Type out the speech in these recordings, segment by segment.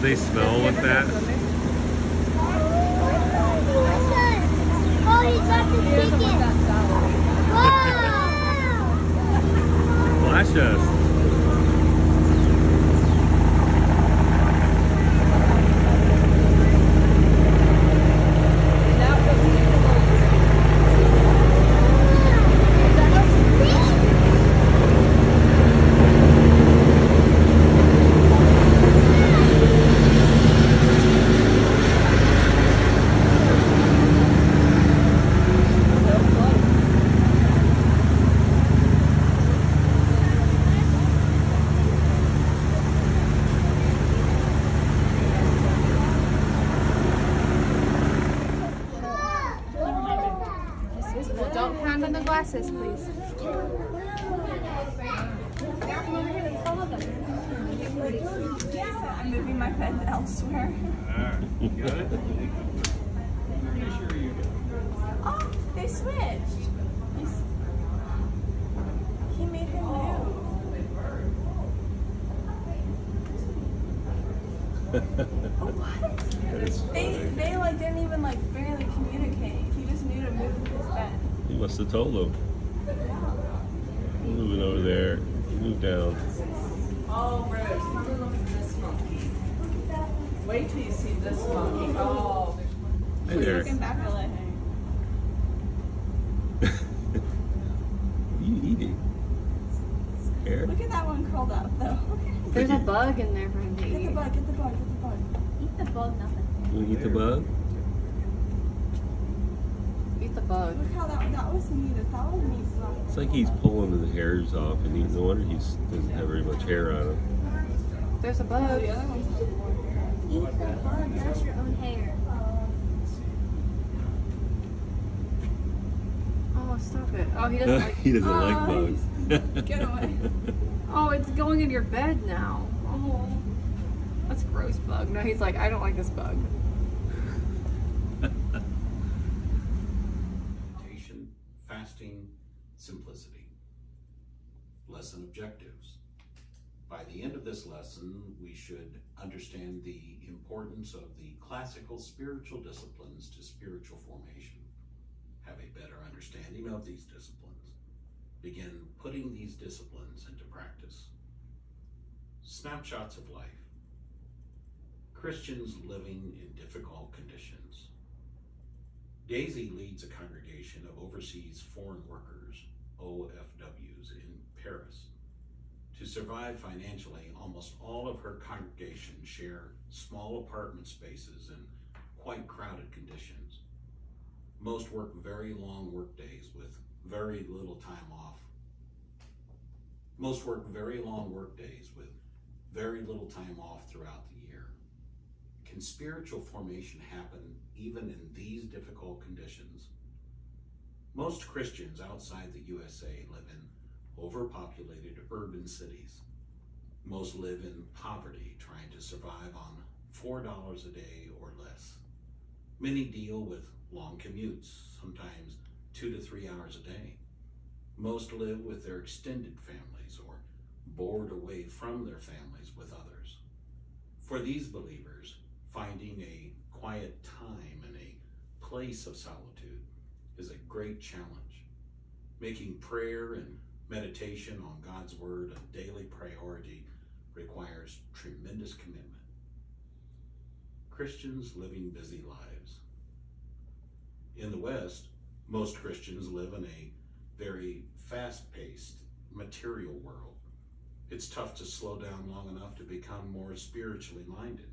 they smell with that? Oh, he got the ticket. Wow. Flash us. Well, don't hand on the glasses, please. I'm moving my bed elsewhere. Oh, they switched. He's, he made him move. Oh, what? They they like didn't even like barely communicate. He just knew to move his bed. You must have told them. Moving over there. Move down. Oh, Rose, come and look at this monkey. Wait till you see this monkey. Oh, Hey He's there. looking back at like, you eating? Here? look at that one curled up though. There's a bug in there for him to Get the bug, get the bug, get the bug. Eat the bug, nothing. You eat the bug? Eat the bug. Look how that that was me. That that was me. It's like he's pulling his hairs off and eating. No wonder he doesn't have very much hair on him. There's a bug. Oh, the other one's Eat the bug, that's your own hair. Oh, stop it. Oh, he doesn't like. he doesn't like Oh, bugs. Get away. Oh, it's going in your bed now. Oh, that's gross bug. No, he's like, I don't like this bug. meditation, fasting, simplicity. Lesson objectives. By the end of this lesson, we should understand the importance of the classical spiritual disciplines to spiritual formation, have a better understanding of these disciplines, begin putting these disciplines into practice. Snapshots of life. Christians living in difficult conditions. Daisy leads a congregation of overseas foreign workers, OFWs, in Paris. To survive financially, almost all of her congregation share small apartment spaces in quite crowded conditions. Most work very long workdays with very little time off. Most work very long workdays with very little time off throughout the year. Can spiritual formation happen even in these difficult conditions? Most Christians outside the USA live in overpopulated urban cities. Most live in poverty, trying to survive on $4 a day or less. Many deal with long commutes, sometimes two to three hours a day. Most live with their extended families or board away from their families with others. For these believers, finding a quiet time and a place of solitude is a great challenge. Making prayer and meditation on God's Word a daily priority requires tremendous commitment. Christians living busy lives. In the West, most Christians live in a very fast paced, material world. It's tough to slow down long enough to become more spiritually minded.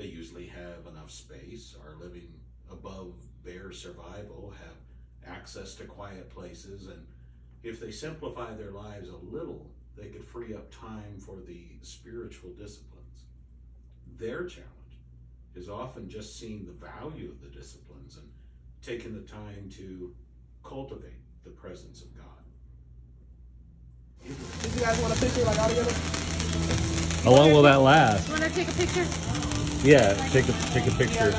They usually have enough space, are living above bare survival, have access to quiet places, and if they simplify their lives a little, they could free up time for the spiritual disciplines. Their challenge is often just seeing the value of the disciplines and taking the time to cultivate the presence of God. Did you guys want a picture like all together? How long will that last? Want to take a picture? Yeah, take a take a picture.